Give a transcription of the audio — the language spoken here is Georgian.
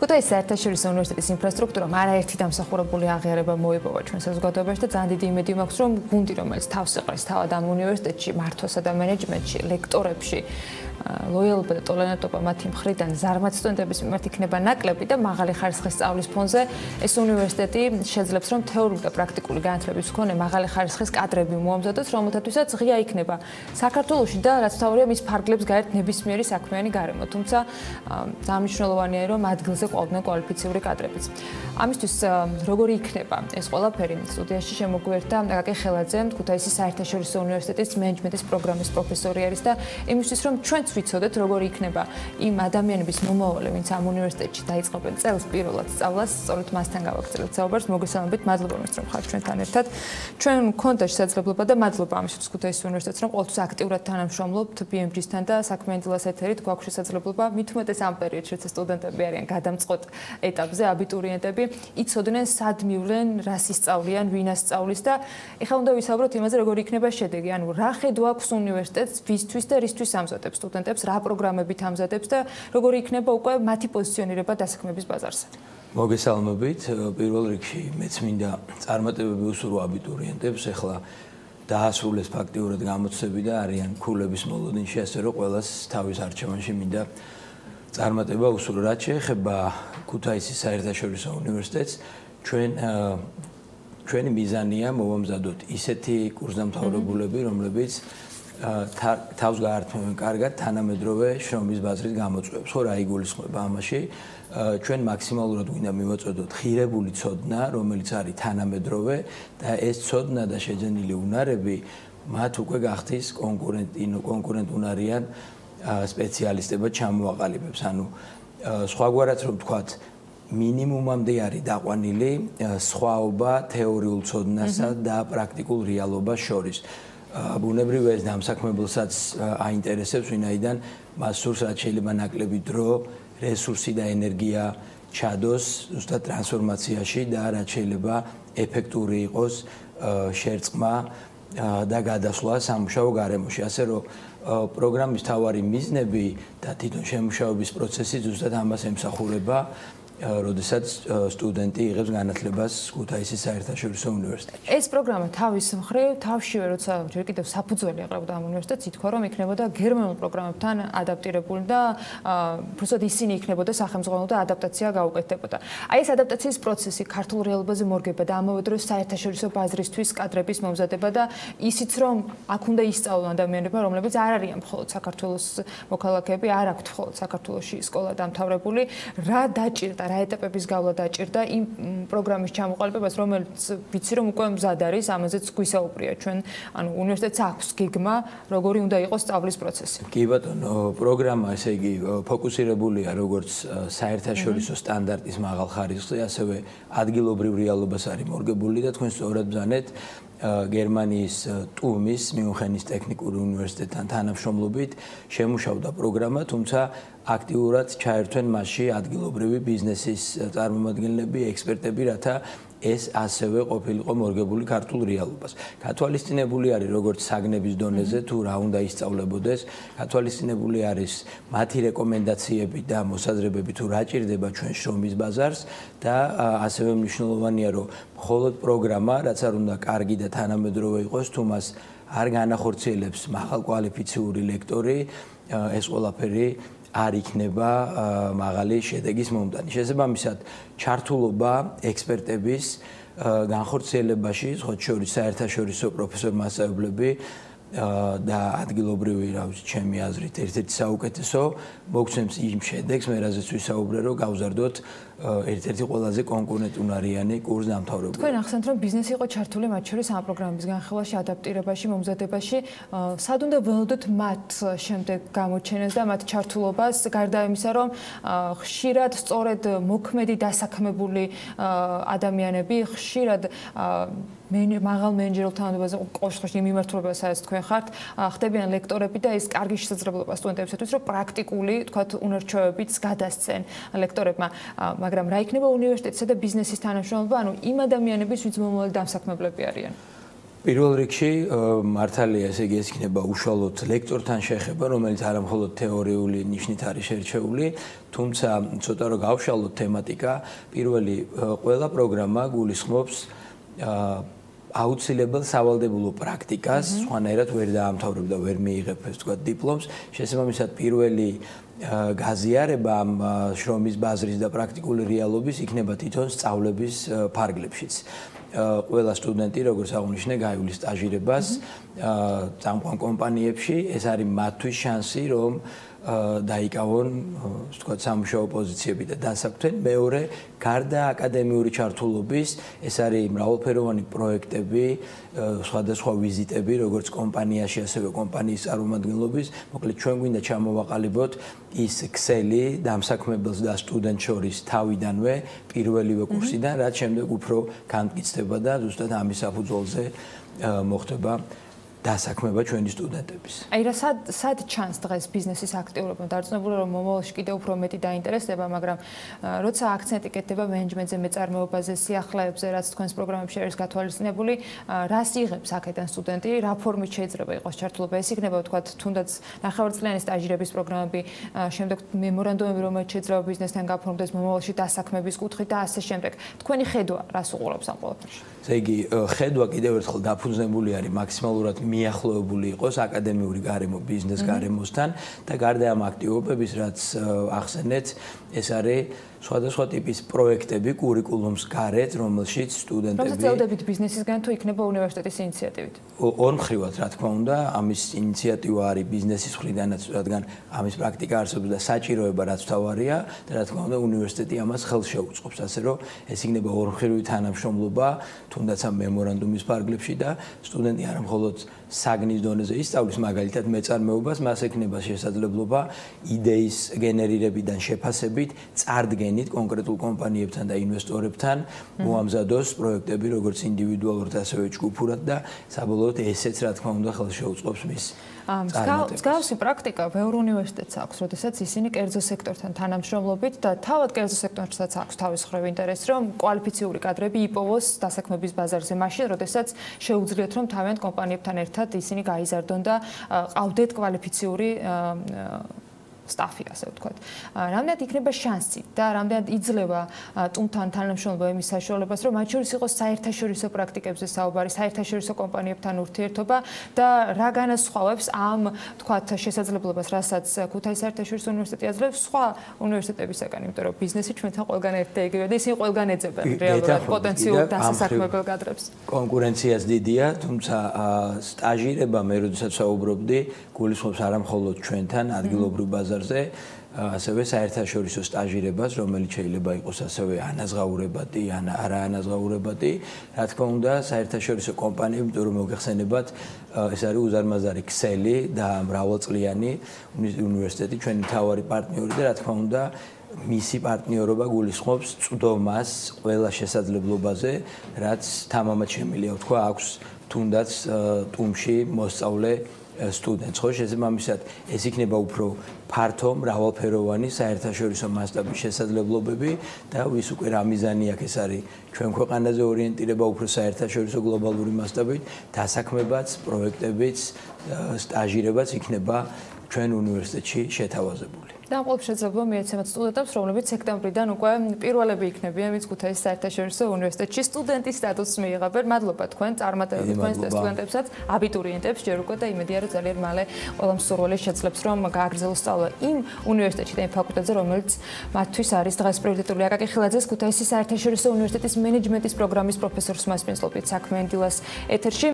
კუთაისის საერთაშორისო უნივერსიტეტის ინფრასტრუქტურამ არაერთი დამსახურებული აღიარება მოიპოვა ჩვენ საზოგადოებაში და ძალიან დიდი იმედი მაქვს, რომ გუნდი, რომელიც თავს ეყრის თავად ამ უნივერსიტეტში, მართვასა და მენეჯმენტში, ლექტორებში, ლოიალობა და ტოლერანტობა მათი მხრიდან ზარმაც სტუდენტების მიმართ იქნება ნაკლები და მაღალი ხარისხის სწავლის ფონზე ეს უნივერსიტეტი შეძლებს რომ თეორიული და პრაქტიკული განათლების მქონე მაღალი ხარისხის კადრები მოამზადოს რომელთათვისაც ღია იქნება საქართველოსში და რაც თავია მის ფარგლებს გარეთ ნებისმიერი საქმიანი გარემო. თუმცა ძალიან მნიშვნელოვანია რომ ადგილზე ყოფდნენ კვალიფიციური კადრებიც ამისთვის როგორი იქნება ეს ყველაფერი სტუდიაში შემოგვერთა აკაკი ხელაძე ქუთაისის საერთაშორისო უნივერსიტეტის მენეჯმენტის პროგრამის პროფესორი არის და იმისთვის რომ ჩვენ ვიცოდეთ როგორი იქნება იმ ადამიანების მომავალი, ვინც ამ უნივერსიტეტში დაიწყებენ წელს პირველად სწავლას, სწორედ მასთან გავაგრძელებთ საუბარს. მოგესალმებით, მადლობა იმის რომ ხართ ჩვენთან ერთად. ჩვენ მქონდა შესაძლებლობა და მადლობა ამისთვის ქუთაისის უნივერსიტეტს, რომ ყოველთვის აქტიურად თანამშრომლობთ BMG-სთან და საქმიანდილას ეთერით გვაქვს შესაძლებლობა მithumetes ამ პერიოდში, როცა სტუდენტები არიან გადამწყვეტ ეტაპზე, აბიტურიენტები, იცოდნენ სად მივლენ, რას ისწავლიან, ვინ ასწავლის და ეხლა უნდა ვისაუბროთ იმაზე, როგორი იქნება შედეგი, ანუ რა ხედვა აქვს უნივერსიტეტს, ვისთვის და რისთვის ამზადებს სტუდენტებს რა პროგრამებით ამზადებს და როგორი იქნება უკვე მათი პოზიციონირება დასაქმების ბაზარზე. მოგესალმებით. პირველ რიგში მეც მინდა წარმატებები უსურვო აბიტურიენტებს, ახლა დაასრულეს ფაქტიურად გამოცდები და არიან ქულების მოლოდინში, ასე რომ ყოველას თავის არჩევანში მინდა წარმატება უსურვო. რაც შეეხება ქუთაისის საერთაშორისო უნივერსიტეტს, ჩვენ ჩვენი მიზანია მოვამზადოთ ისეთი კურსდამთავრებულები, რომლებიც თავს გაართმევენ კარგად თანამედროვე შრომის ბაზრის გამოწვევებს. ხო რა იგულისხმება ამაში? ჩვენ მაქსიმალურად გვინდა მივაწოდოთ ღირებული ცოდნა, რომელიც არის თანამედროვე და ეს ცოდნა და შეძენილი უნარები მათ უკვე გახდის კონკურენტი კონკურენტუნარიან სპეციალისტებად ჩამოაყალიბებს. ანუ სხვაგვარად რომ ვთქვათ, მინიმუმამდე არის დაყვანილი სხვაობა თეორიულ ცოდნასა და პრაქტიკულ რეალობას შორის. ბუნებრივია ეს დამსაქმებელსაც აინტერესებს, ვინაიდან მას სურს რაც შეიძლება ნაკლები დრო, რესურსი და ენერგია ჩადოს ზუსტად ტრანსფორმაციაში და რაც შეიძლება ეფექტური იყოს შერწყმა და გადასვლა სამუშაო გარემოში. ასე რომ პროგრამის თავარი მიზნები და თვითონ შემუშავების პროცესი ზუსტად ამას ემსახურება. როდესაც სტუდენტი იღებს განათლებას ქუთაისის საერთაშორისო უნივერსიტეტში. ეს პროგრამა თავის მხრივ თავშივე როცა ჯერ კიდევ საფუძველი აყრებდა ამ უნივერსიტეტს, ითქვა რომ იქნებოდა გერმანულ პროგრამებთან ადაპტირებული და უბრალოდ ისინი იქნებოდა სახელმწიფო და ადაპტაცია გაუკეთდებოდა. აი ეს ადაპტაციის პროცესი ქართულ რეალობაზე მორგება და ამავე დროს საერთაშორისო ბაზრისთვის კადრების მომზადება და ისიც რომ აქ უნდა ისწავლონ ადამიანები, რომლებიც არ არიან მხოლოდ საქართველოს მოქალაქეები, არ აქვთ მხოლოდ საქართველოსში სკოლა დამთავრებული, რა დაჭირდა რა ეტაპების გავლა დაჭირდა იმ პროგრამის ჩამოყალიბებას, რომელიც ვიცი რომ უკვე მზად არის, ამაზეც გვისაუბრია ჩვენ, ანუ უნივერსიტეტს აქვს გეგმა, როგორი უნდა იყოს სწავლის პროცესი. კი ბატონო, პროგრამა ესე იგი ფოკუსირებულია როგორც საერთაშორისო სტანდარტის მაღალ ხარისხზე, ასევე ადგილობრივ რეალობას არის მორგებული და თქვენ სწორად ბზანეთ გერმანიის ტუმის მიუნხენის ტექნიკური უნივერსიტეტთან თანამშრომლობით შემუშავდა პროგრამა, თუმცა აქტიურად ჩაერთვენ მასში ადგილობრივი ბიზნესის წარმომადგენლები, ექსპერტები, რათა ეს ასევე ყოფილიყო მორგებული ქართულ რეალობას. კათოლიცინებული არის როგორც საგნების დონეზე თუ რა უნდა ისწავლებოდეს, კათოლიცინებული არის მათი რეკომენდაციები და მოსაზრებები თუ რა ჭირდება ჩვენ შრომის ბაზარს და ასევე მნიშვნელოვანია რომ მხოლოდ პროგრამა, რაც არ უნდა კარგი და თანამედროვე იყოს, თუ მას არ განახორციელებს მაღალკვალიფიციური ლექტორი, ეს ყველაფერი არ იქნება მაღალი შედეგის მომდანი. შესაბამისად, ჩართულობა ექსპერტების განხორციელებაში, ხო შორის საერთაშორისო პროფესორ მასწავლებლები და ადგილობრივი, რა ვიცი, ჩემი აზრით, ერთ-ერთი საუკეთესო მოგცემს იმ შედეგს, მე რაზეც ვისაუბრე, რომ გავზარდოთ ერთ-ერთი ყველაზე კონკურენტუნარიანი კურს დამთავრებული. თქვენ ახსენეთ, რომ ბიზნესი იყო ჩართული მათ შორის ამ პროგრამის განხილვაში, ადაპტირებაში, მომზადებაში. სად უნდა ველოდოთ მათ შემდეგ გამოჩენას და მათ ჩართულობას, გარდა იმისა, რომ ხშირად სწორედ მოქმედი დასაქმებული ადამიანები ხშირად მაღალ მენეჯერულ თანამდებობაზე ყოველშაბათში მიმართულებას სადაც თქვენ ხართ, ხდებიან ლექტორები და ეს კარგი შესაძლებლობა სტუდენტებისთვის, რომ პრაქტიკული, თქვათ, უნარჩვევებიც გადასცენ ლექტორებმა. მაგრამ რა იქნება უნივერსიტეტსა და ბიზნესის თანამშრომლობა, ანუ იმ ადამიანების, ვინც მომავალი დამსაქმებლები არიან? პირველ რიგში მართალია ესე იგი ეს იქნება უშუალოდ ლექტორთან შეხება, რომელიც არა მხოლოდ თეორიული ნიშნით არის შერჩეული, თუმცა ცოტა რო გავშალოთ თემატიკა, პირველი ყველა პროგრამა გულისხმობს აუცილებელ სავალდებულო პრაქტიკას, სხვანაირად ვერ დაამთავრებ და ვერ მიიღებ ეს თქვა დიპლომს, შესაბამისად პირველი გაზიარება ამ შრომის ბაზრის და პრაქტიკული რეალობის იქნება თვითონ სწავლების ფარგლებშიც. ყველა სტუდენტი როგორც აღნიშნე გაივლის სტაჟირებას წამყვან კომპანიებში. ეს არის მათთვის შანსი რომ დაიკავონ თქვა სამუშაო პოზიციები და დასაქმდნენ მეორე გარდა აკადემიური ჩართულობის ეს არის მრავალფეროვანი პროექტები სხვადასხვა ვიზიტები როგორც კომპანიაში ასევე კომპანიის წარმომადგენლობის. მოკლედ ჩვენ გვინდა ჩამოვაყალიბოთ ის ქსელი დამსაქმებელს და სტუდენტ შორის თავიდანვე პირველივე კურსიდან რაც შემდეგ უფრო განმტკიცდება და ზუსტად ამის საფუძველზე მოხდება დასაქმება ჩვენი სტუდენტების. აი რა სად სად ჩანს დღეს ბიზნესის აქტიურობა? დარწმუნებული რომ მომავალში კიდევ უფრო მეტი დაინტერესდება, მაგრამ როცა აქცენტი კეთდება მენეჯმენტზე, მეწარმეობაზე, სიახლეებზე, რაც თქვენს პროგრამებში არის გათვალისწინებული, რას იღებს აქედან სტუდენტი? რა ფორმით შეიძლება იყოს ჩართულობა? ეს იქნება თქვა თუნდაც ნახევარწლიანი სტაჟირების პროგრამები, შემდეგ მემორანდუმები, რომელიც შეიძლება ბიზნესთან გაფორმდეს მომავალში დასაქმების კუთხით და ასე შემდეგ. თქვენი ხედვა რას უყურებს ამ ყველაფერში? ესე იგი, ხედვა კიდევ ერთხელ დაფუძნებული არის მაქსიმალურად მიახლოებული იყოს აკადემიური გარემო ბიზნეს გარემოსთან და გარდა ამ აქტივობების რაც ახსენეთ ეს არის სხვადასხვა ტიპის პროექტები კურიკულუმს გარეთ, რომელშიც სტუდენტები რომელსაც ელოდებით ბიზნესისგან თუ იქნება უნივერსიტეტის ინიციატივით. ორმხრივად, რა თქმა უნდა, ამის ინიციატივა არის ბიზნესის მხრიდანაც, რადგან ამის პრაქტიკა არსებობს და საჭიროება რაც თავარია და რა თქმა უნდა, უნივერსიტეტი ამას ხელს შეუწყობს, ასე რომ ეს იქნება ორმხრივი თანამშრომლობა, თუნდაც ამ მემორანდუმის ფარგლებში და სტუდენტი არა მხოლოდ საგნის დონეზე ისწავლის მაგალითად მეწარმეობას, მას ექნება შესაძლებლობა იდეის გენერირებიდან შეფასებით წარდგენით კონკრეტულ კომპანიებთან და ინვესტორებთან მოამზადოს პროექტები როგორც ინდივიდუალურად ასევე ჯგუფურად და საბოლოოდ ესეც რა თქმა უნდა ხელს შეუწყობს მის მსგავსი პრაქტიკა ბევრ უნივერსიტეტს აქვს, როდესაც ისინი კერძო სექტორთან თანამშრომლობით და თავად კერძო სექტორსაც აქვს თავის ხრევ ინტერესი, რომ კვალიფიციური კადრები იპოვოს დასაქმების ბაზარზე, მაშინ, როდესაც შეუძლიათ რომ თავიანთ კომპანიებთან ერთად ისინი გაიზარდონ და ყავდეთ კვალიფიციური სტაფი ასე ვთქვათ. რამდენად იქნება შანსი და რამდენად იძლევა ტუმთან თანამშრომლობა იმის საშუალებას, რომ მათ შორის იყოს საერთაშორისო პრაქტიკებზე საუბარი, საერთაშორისო კომპანიებთან ურთიერთობა და რა განასხვავებს ამ ვთქვათ შესაძლებლობას, რასაც ქუთაისის საერთაშორისო უნივერსიტეტი აძლევს სხვა უნივერსიტეტებისგან, იმიტომ რომ ბიზნესი ჩვენთან ყველგან ერთად იგივე და ისინი ყველგან ეძებენ რეალურად პოტენციურ დასაქმებელ კადრებს. კონკურენციას დიდია, თუმცა სტაჟირება მე როდესაც საუბრობდი, გულისხმობს არა მხოლოდ ჩვენთან ადგილობრივ ბაზარზე ბაზარზე ასევე საერთაშორისო სტაჟირებას, რომელიც შეიძლება იყოს ასევე ანაზღაურებადი, ან არა ანაზღაურებადი. რა თქმა უნდა, საერთაშორისო კომპანიები, იმიტომ რომ მოგეხსენებათ, ეს არის უზარმაზარი ქსელი და მრავალწლიანი უნივერსიტეტი, ჩვენი მთავარი პარტნიორი და რა თქმა უნდა, მისი პარტნიორობა გულისხმობს წვდომას ყველა შესაძლებლობაზე, რაც თამამად შემილია, თქვა, აქვს თუნდაც ტუმში მოსწავლე სტუდენტს ხო შესაბამისად ეს იქნება უფრო ფართო მრავალფეროვანი საერთაშორისო მასშტაბის შესაძლებლობები და ვის უკვე რა მიზანი აქვს ეს არის ჩვენ ქვეყანაზე ორიენტირება უფრო საერთაშორისო გლობალური მასშტაბით დასაქმებაც პროექტებიც სტაჟირებაც იქნება ჩვენ უნივერსიტეტში შეთავაზებული და ყოველ შესაძლებლობა მიეცემათ სტუდენტებს, რომლებიც სექტემბრიდან უკვე პირველები იქნებიან მის ქუთაისის საერთაშორისო უნივერსიტეტში სტუდენტის სტატუსს მიიღებენ. მადლობა თქვენ წარმატებებით თქვენ სტუდენტებსაც, აბიტურიენტებს ჯერ უკვე და იმედია რომ ძალიან მალე ყველა მსურველი შეძლებს რომ გააგრძელოს სწავლა იმ უნივერსიტეტში და იმ ფაკულტეტზე, რომელიც მათთვის არის დღეს პრიორიტეტული. აკაკი ხილაძეს ქუთაისის საერთაშორისო უნივერსიტეტის მენეჯმენტის პროგრამის პროფესორს მასპინძლობთ საქმე დილას ეთერში